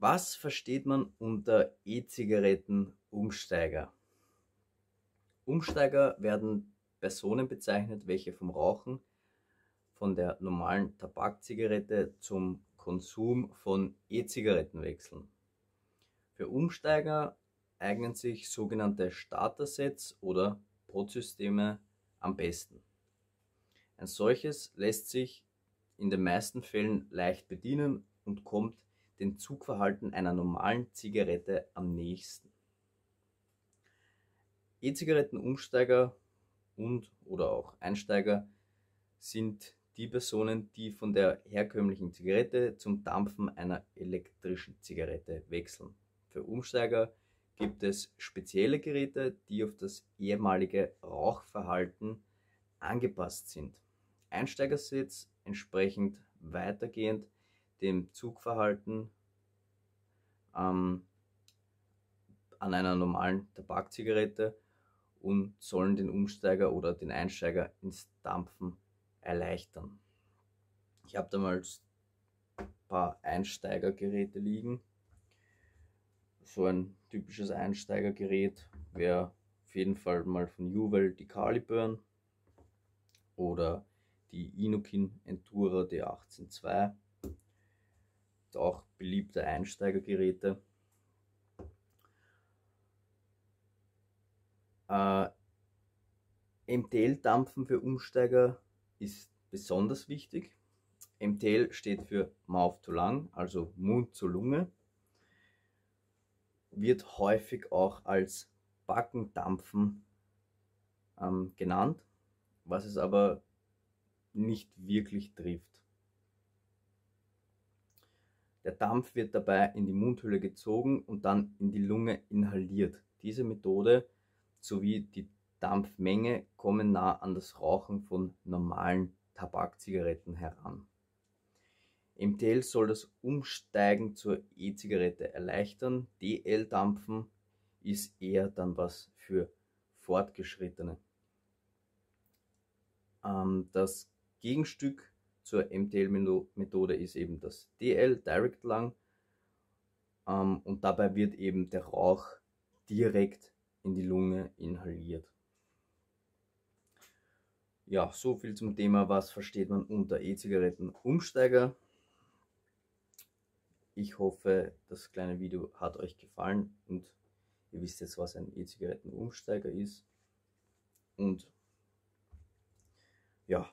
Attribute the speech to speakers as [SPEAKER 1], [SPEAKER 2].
[SPEAKER 1] Was versteht man unter E-Zigaretten-Umsteiger? Umsteiger werden Personen bezeichnet, welche vom Rauchen von der normalen Tabakzigarette zum Konsum von E-Zigaretten wechseln. Für Umsteiger eignen sich sogenannte Starter-Sets oder Protsysteme am besten. Ein solches lässt sich in den meisten Fällen leicht bedienen und kommt dem Zugverhalten einer normalen Zigarette am nächsten. E-Zigarettenumsteiger und oder auch Einsteiger sind die Personen, die von der herkömmlichen Zigarette zum Dampfen einer elektrischen Zigarette wechseln. Für Umsteiger gibt es spezielle Geräte, die auf das ehemalige Rauchverhalten angepasst sind. Einsteigersets entsprechend weitergehend dem Zugverhalten ähm, an einer normalen Tabakzigarette und sollen den Umsteiger oder den Einsteiger ins Dampfen erleichtern. Ich habe damals ein paar Einsteigergeräte liegen. So ein typisches Einsteigergerät wäre auf jeden Fall mal von Juwel die Caliburn oder die Inukin Endura D182 auch beliebte Einsteigergeräte. Äh, MTL-Dampfen für Umsteiger ist besonders wichtig. MTL steht für Mouth to Lung, also Mund zu Lunge. Wird häufig auch als Backendampfen ähm, genannt, was es aber nicht wirklich trifft. Der Dampf wird dabei in die Mundhöhle gezogen und dann in die Lunge inhaliert. Diese Methode sowie die Dampfmenge kommen nah an das Rauchen von normalen Tabakzigaretten heran. MTL soll das Umsteigen zur E-Zigarette erleichtern. DL-Dampfen ist eher dann was für Fortgeschrittene. Ähm, das Gegenstück zur MTL-Methode ist eben das DL, Direct Lung. Ähm, und dabei wird eben der Rauch direkt in die Lunge inhaliert. Ja, so viel zum Thema, was versteht man unter E-Zigaretten-Umsteiger. Ich hoffe, das kleine Video hat euch gefallen und ihr wisst jetzt, was ein E-Zigaretten-Umsteiger ist. Und ja,